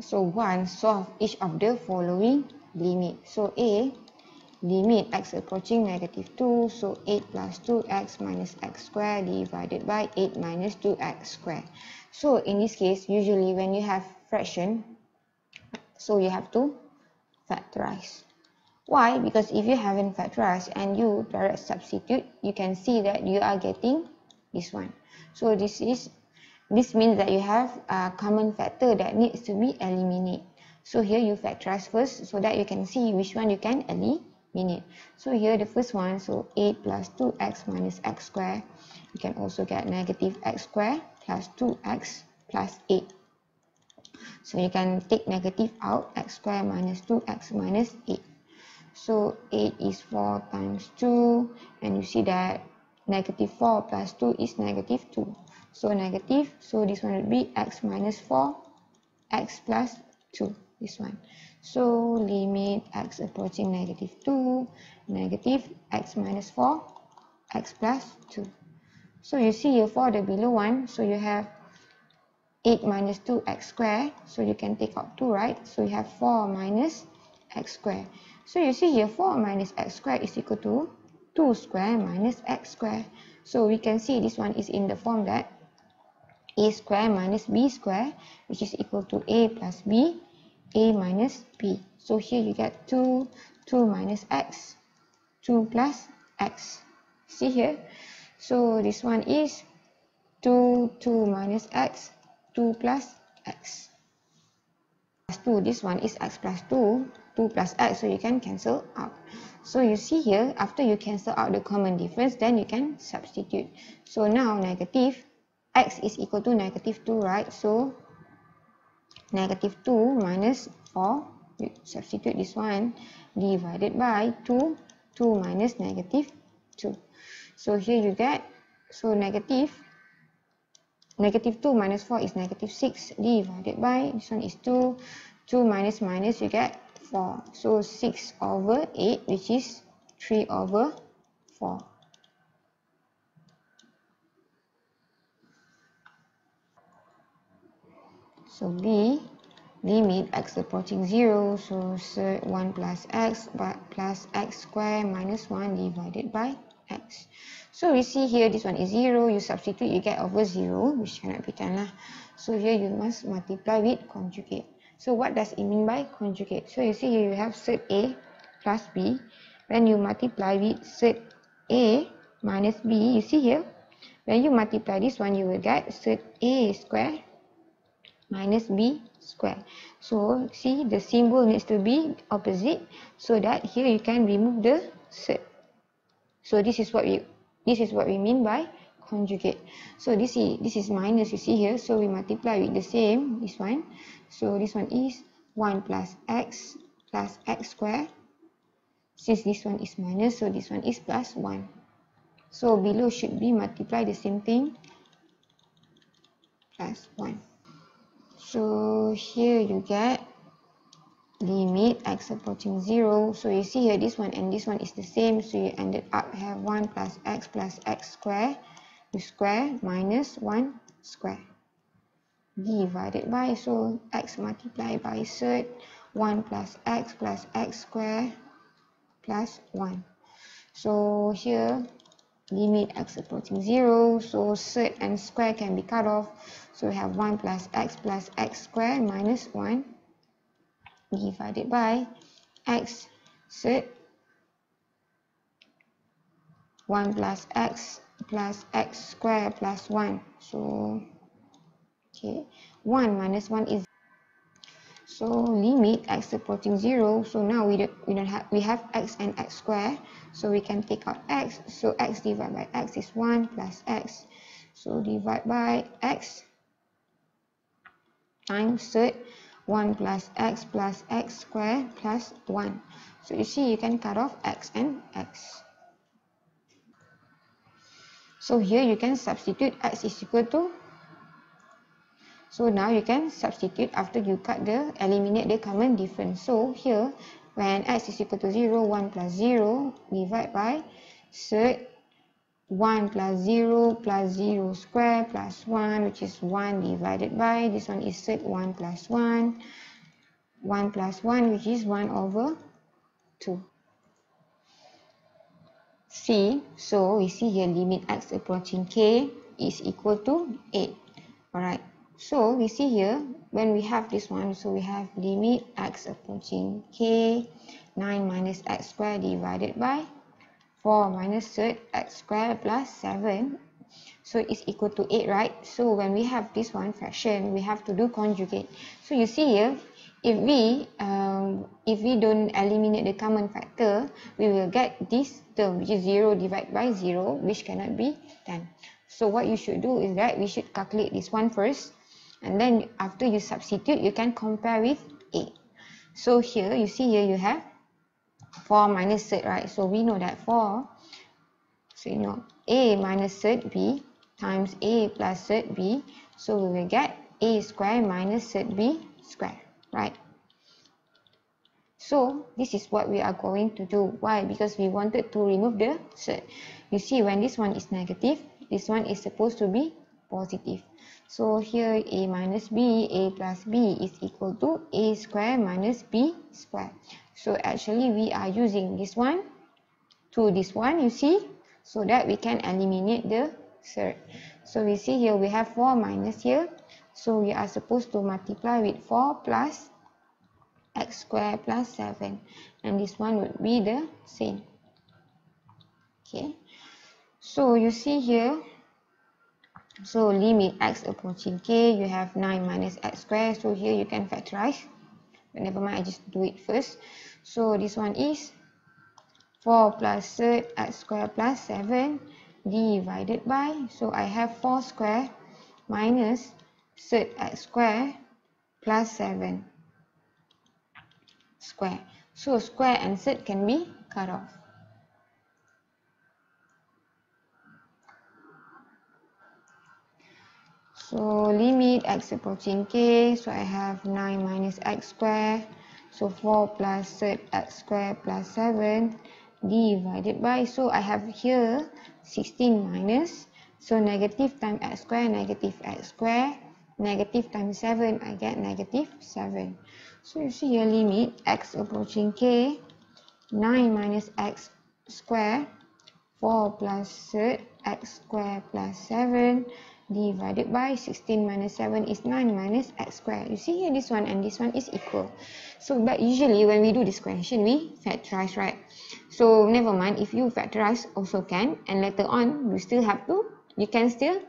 So 1 solve each of the following limit. So A, limit x approaching negative 2. So 8 plus 2x minus x square divided by 8 minus 2x square. So in this case, usually when you have fraction, so you have to factorize. Why? Because if you haven't factorized and you direct substitute, you can see that you are getting this one. So this is this means that you have a common factor that needs to be eliminated. So here you factorize first so that you can see which one you can eliminate. So here the first one, so 8 plus 2x minus x square. You can also get negative x square plus 2x plus 8. So you can take negative out, x square minus 2x minus 8. So 8 is 4 times 2 and you see that negative 4 plus 2 is negative 2. So negative, so this one would be x minus 4, x plus 2, this one. So limit x approaching negative 2, negative x minus 4, x plus 2. So you see here for the below one, so you have 8 minus 2x square, so you can take out 2, right? So you have 4 minus x square. So you see here 4 minus x square is equal to 2 square minus x square. So we can see this one is in the form that a square minus b square which is equal to a plus b, a minus b. So here you get 2, 2 minus x, 2 plus x. See here? So this one is 2, 2 minus x, 2 plus x. Plus 2, this one is x plus 2, 2 plus x, so you can cancel out. So you see here, after you cancel out the common difference, then you can substitute. So now negative x is equal to negative 2, right? So negative 2 minus 4, you substitute this one, divided by 2, 2 minus negative 2. So here you get, so negative, negative 2 minus 4 is negative 6, divided by, this one is 2, 2 minus minus, you get 4. So 6 over 8 which is 3 over 4. So B limit x approaching 0 so set 1 plus x but plus x square minus 1 divided by x. So we see here this one is 0 you substitute you get over 0 which cannot be done lah. So here you must multiply with conjugate. So what does it mean by conjugate? So you see here you have set A plus B. When you multiply with set A minus B, you see here, when you multiply this one, you will get set A square minus B square. So see the symbol needs to be opposite so that here you can remove the set. So this is what we this is what we mean by conjugate. So this is this is minus you see here. So we multiply with the same this one. So this one is 1 plus x plus x square. Since this one is minus, so this one is plus 1. So below should be multiply the same thing plus 1. So here you get limit x approaching 0. So you see here this one and this one is the same. So you ended up have 1 plus x plus x square. Square minus 1 square. Divided by so x multiplied by third 1 plus x plus x square plus 1 so here limit x approaching 0 so third and square can be cut off. So we have 1 plus x plus x square minus 1 divided by x third 1 plus x plus x square plus 1 so okay 1 minus 1 is so limit x approaching 0 so now we don't we don't have we have x and x square so we can take out x. So x divided by x is 1 plus x. So divide by x times third 1 plus x plus x square plus 1 so you see you can cut off x and x so here you can substitute x is equal to So now you can substitute after you cut the, eliminate the common difference. So here, when x is equal to 0, 1 plus 0, divide by third 1 plus 0 plus 0 square plus 1, which is 1 divided by, this one is third 1 plus 1. 1 plus 1 which is 1 over 2. C, so we see here limit x approaching k is equal to 8. Alright, so we see here when we have this one, so we have limit x approaching k 9 minus x squared divided by 4 minus third x squared plus 7 so it's equal to 8 right? So when we have this one fraction we have to do conjugate. So you see here if we um, if we don't eliminate the common factor we will get this term which is 0 divided by 0 which cannot be done. So what you should do is that we should calculate this one first and then after you substitute you can compare with 8 so here you see here you have 4 minus third right? So we know that 4 so you know a minus third b times a plus third b. So we will get a square minus third b square, right? So this is what we are going to do. Why? Because we wanted to remove the. You see when this one is negative, this one is supposed to be positive. So here a minus b, a plus b is equal to a square minus b square. So actually we are using this one to this one, you see, so that we can eliminate the. So we see here we have 4 minus here. So we are supposed to multiply with 4 plus x squared plus 7. And this one would be the same. Okay. So you see here. So limit x approaching k. You have 9 minus x squared. So here you can factorize. But never mind, I just do it first. So this one is 4 plus third x squared plus 7 divided by, so I have 4 squared minus third x square plus 7 square. So square and third can be cut off. So limit x approaching k, so I have 9 minus x square, so 4 plus x square plus 7 divided by, so I have here 16 minus, so negative times x square, negative x square, negative times 7, I get negative 7. So you see your limit, x approaching k, 9 minus x square, 4 plus third, x square plus 7, divided by 16 minus 7 is 9 minus x square. You see here this one and this one is equal. So but usually when we do this question we factorize right. So never mind if you factorize also can and later on you still have to you can still.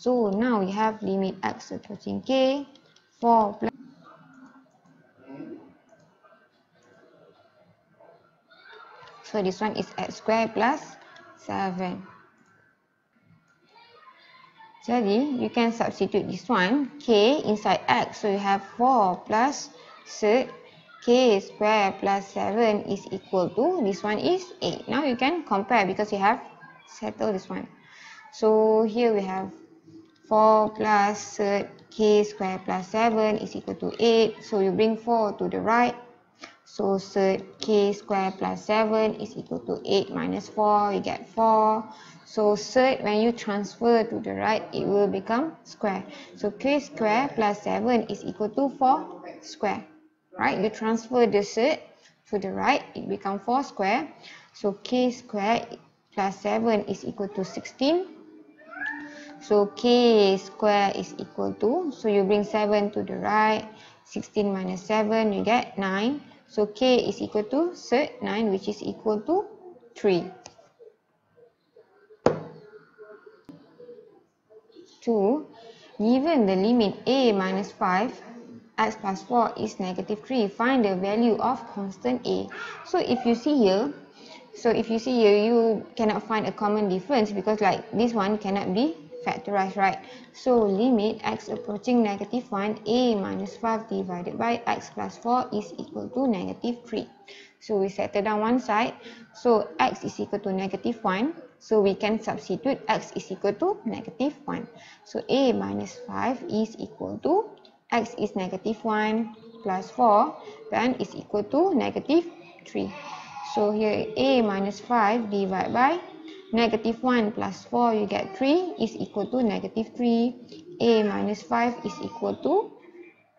So now we have limit x approaching k 4 plus So this one is x square plus 7. Jadi, you can substitute this one, k inside x. So, you have 4 plus third k square plus 7 is equal to, this one is 8. Now, you can compare because you have settled this one. So, here we have 4 plus third k square plus 7 is equal to 8. So, you bring 4 to the right. So, third k square plus 7 is equal to 8 minus 4. You get 4. So third, when you transfer to the right, it will become square. So k square plus 7 is equal to 4 square. Right? You transfer the third to the right, it becomes 4 square. So k square plus 7 is equal to 16. So k square is equal to, so you bring 7 to the right, 16 minus 7, you get 9. So k is equal to third 9 which is equal to 3. 2, given the limit a minus 5, x plus 4 is negative 3, find the value of constant a. So if you see here, so if you see here, you cannot find a common difference because like this one cannot be factorized, right? So limit x approaching negative 1, a minus 5 divided by x plus 4 is equal to negative 3. So we settle down one side. So x is equal to negative 1. So we can substitute x is equal to negative 1. So a minus 5 is equal to x is negative 1 plus 4 then is equal to negative 3. So here a minus 5 divided by negative 1 plus 4 you get 3 is equal to negative 3. a minus 5 is equal to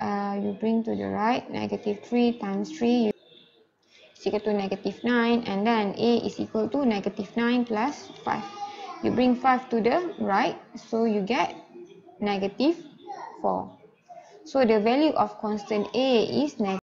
uh, you bring to the right, negative 3 times 3 is equal to negative 9 and then a is equal to negative 9 plus 5. You bring 5 to the right, so you get negative 4. So the value of constant a is negative